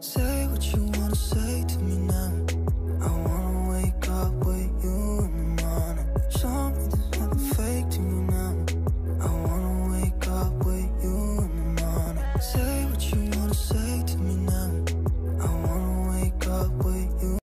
Say what you want.